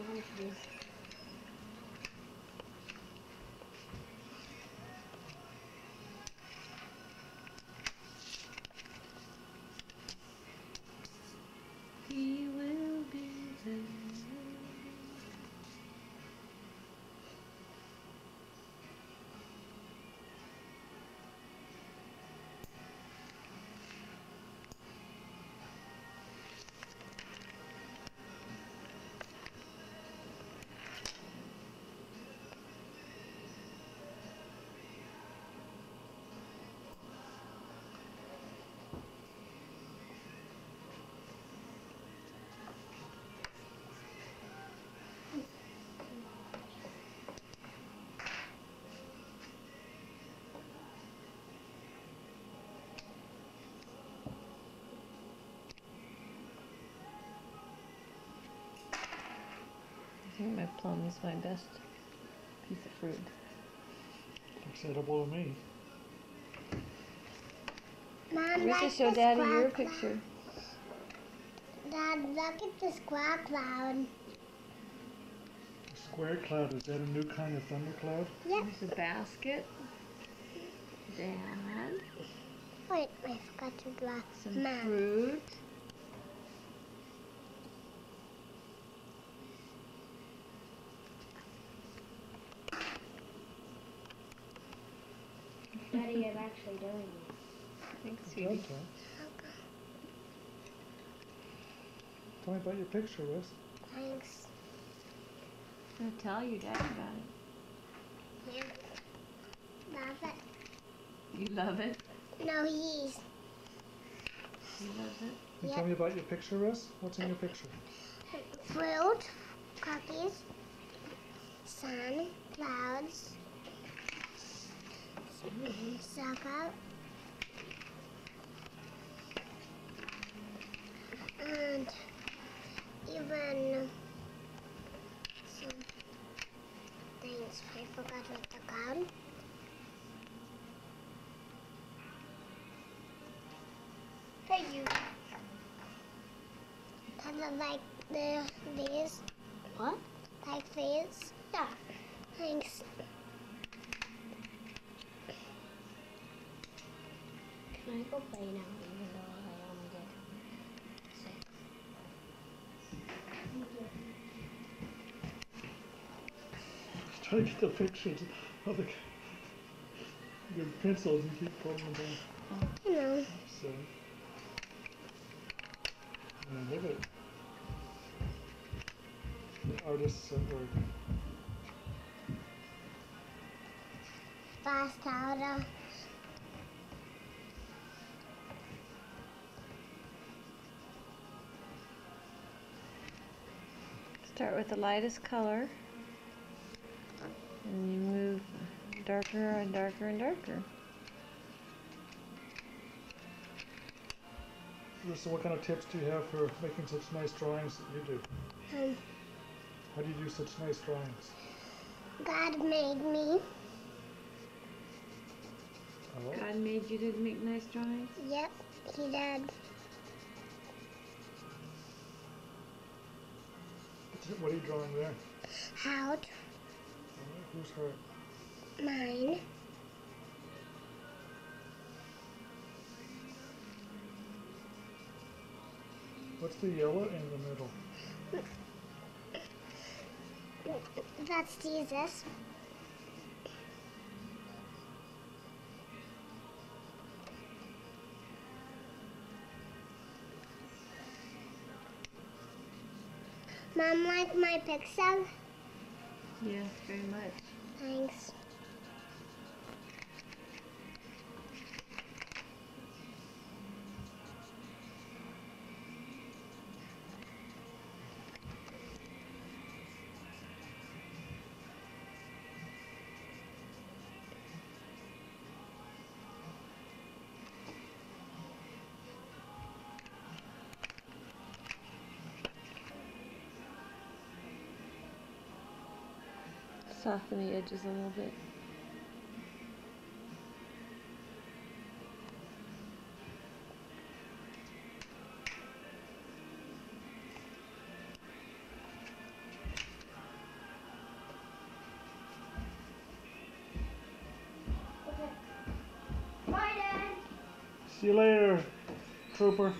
laundry. He my plum is my best piece of fruit. Looks edible to me. Mom, Rika, like show Daddy your cloud. picture. Dad, look at the square cloud. Square cloud, is that a new kind of thundercloud? Yep. There's a basket. Dad. Wait, I forgot to draw. Some Mom. fruit. Daddy, I'm actually doing it. Thanks, Good sweetie. job, Tom. Tell me about your picture, Wes. Thanks. I'm gonna tell your daddy about it. Yeah. Love it. You love it? it. No, he's. You love it? Can you Yep. tell me about your picture, Wes? What's in your picture? Fruit, cookies, sun, clouds, sucker, and even some things. I forgot what they're called. Hey, you. Kind of like the these. What? Like these. Yeah. Thanks. I go play now, even though I only did six? Try to get the pictures of the your pencils and keep pulling them down. So, and look at the artists at work. Fast powder. Start with the lightest color. And you move darker and darker and darker. So, what kind of tips do you have for making such nice drawings that you do? Um, How do you do such nice drawings? God made me. Oh, God made you to make nice drawings? Yep, he did. What are you drawing there? How? Oh, who's heart? Mine. What's the yellow in the middle? That's Jesus. Mom, like my pixel? Yes, very much. Thanks. soften the edges a little bit. See you later, trooper.